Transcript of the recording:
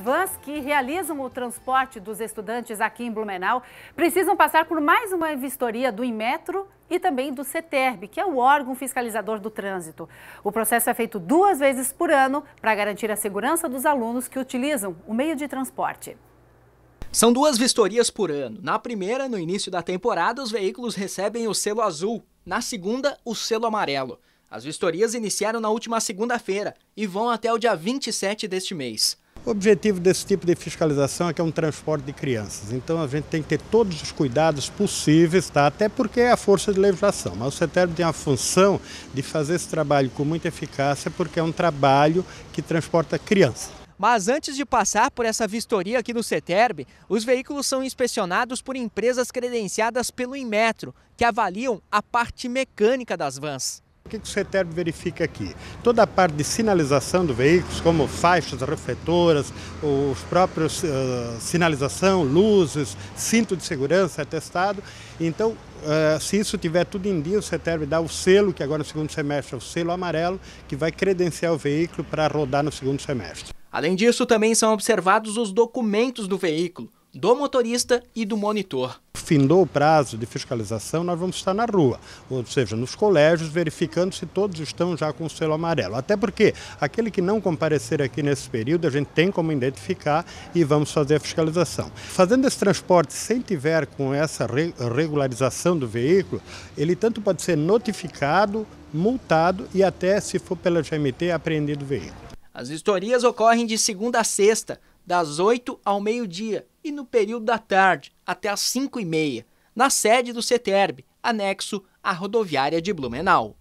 vans que realizam o transporte dos estudantes aqui em Blumenau precisam passar por mais uma vistoria do Inmetro e também do CETERB, que é o órgão fiscalizador do trânsito. O processo é feito duas vezes por ano para garantir a segurança dos alunos que utilizam o meio de transporte. São duas vistorias por ano. Na primeira, no início da temporada, os veículos recebem o selo azul. Na segunda, o selo amarelo. As vistorias iniciaram na última segunda-feira e vão até o dia 27 deste mês. O objetivo desse tipo de fiscalização é que é um transporte de crianças. Então a gente tem que ter todos os cuidados possíveis, tá? até porque é a força de legislação. Mas o CETERB tem a função de fazer esse trabalho com muita eficácia, porque é um trabalho que transporta crianças. Mas antes de passar por essa vistoria aqui no CETERB, os veículos são inspecionados por empresas credenciadas pelo Inmetro, que avaliam a parte mecânica das vans. O que o CETERB verifica aqui? Toda a parte de sinalização do veículo, como faixas refletoras, os próprios uh, sinalização, luzes, cinto de segurança atestado. Então, uh, se isso tiver tudo em dia, o CETERB dá o selo, que agora no segundo semestre é o selo amarelo, que vai credenciar o veículo para rodar no segundo semestre. Além disso, também são observados os documentos do veículo, do motorista e do monitor. Findou o prazo de fiscalização, nós vamos estar na rua, ou seja, nos colégios, verificando se todos estão já com o selo amarelo. Até porque aquele que não comparecer aqui nesse período, a gente tem como identificar e vamos fazer a fiscalização. Fazendo esse transporte sem tiver com essa regularização do veículo, ele tanto pode ser notificado, multado e até, se for pela GMT, apreendido o veículo. As vistorias ocorrem de segunda a sexta, das 8 ao meio-dia e no período da tarde, até às 5 e meia, na sede do CETERB, anexo à rodoviária de Blumenau.